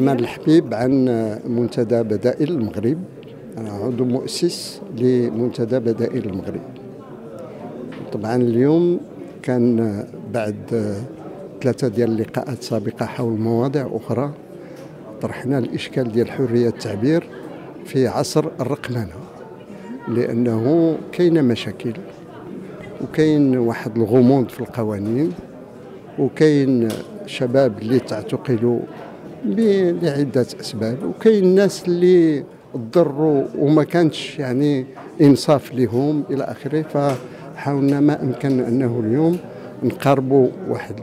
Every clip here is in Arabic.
مال الحبيب عن منتدى بدائل المغرب. عضو مؤسس لمنتدى بدائل المغرب. طبعا اليوم كان بعد ثلاثة ديال اللقاءات سابقة حول مواضيع أخرى طرحنا الإشكال ديال حرية التعبير في عصر الرقمنة لأنه كاين مشاكل وكاين واحد الغموض في القوانين وكاين شباب اللي تعتقلوا لعدة أسباب وكاين ناس اللي تضروا وما كانش يعني إنصاف لهم إلى آخره فحاولنا ما أمكن أنه اليوم نقربوا واحد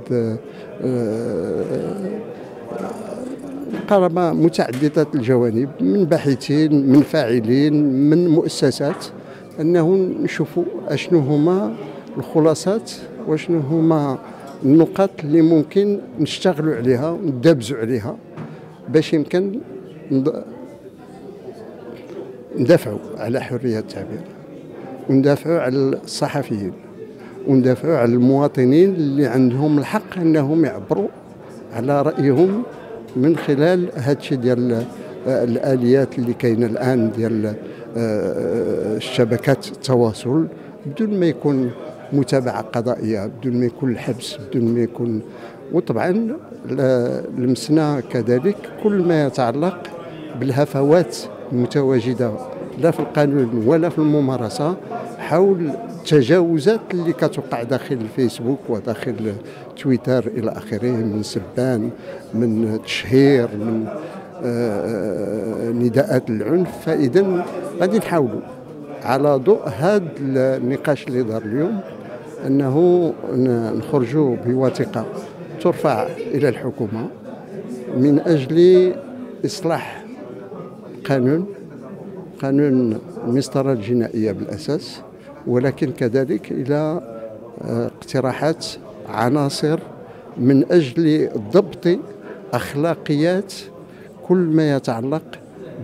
مقاربة آه، متعددة الجوانب من باحثين من فاعلين من مؤسسات أنه نشوفوا أشنو هما الخلاصات وشنو هما النقاط اللي ممكن نشتغلوا عليها وندابزوا عليها باش يمكن ندافعوا على حرية التعبير وندافعوا على الصحفيين وندافعوا على المواطنين اللي عندهم الحق إنهم يعبروا على رأيهم من خلال هذا الشيء ديال الآليات اللي كاينة الآن ديال آه، الشبكات التواصل بدون ما يكون متابعة قضائية بدون ما يكون الحبس بدون ما يكون وطبعا لمسنا كذلك كل ما يتعلق بالهفوات المتواجدة لا في القانون ولا في الممارسة حول التجاوزات اللي كتوقع داخل الفيسبوك وداخل تويتر إلى آخره من سبان من تشهير من آه، نداءات العنف. فاذا غادي نحاولوا على ضوء هذا النقاش اللي دار اليوم أنه نخرجوا بوثيقه ترفع إلى الحكومة من أجل إصلاح قانون قانون المسطره الجنائية بالأساس ولكن كذلك إلى آه، اقتراحات عناصر من أجل ضبط أخلاقيات كل ما يتعلق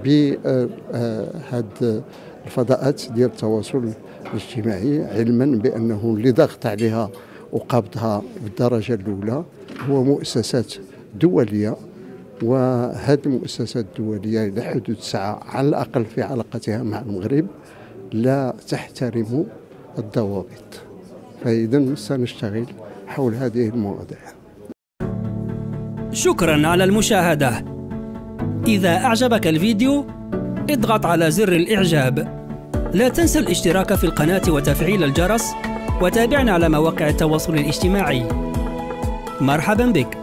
بهذه آه، الفضاءات ديال التواصل الاجتماعي علما بأنه اللي ضغط عليها وقبضها بالدرجه الأولى هو مؤسسات دولية وهذه المؤسسات الدولية إلى حدود ساعه على الأقل في علاقتها مع المغرب لا تحترم الضوابط. فإذا سنشتغل حول هذه المواضيع. شكرا على المشاهدة. إذا أعجبك الفيديو اضغط على زر الإعجاب. لا تنسى الاشتراك في القناة وتفعيل الجرس وتابعنا على مواقع التواصل الاجتماعي. مرحبا بك.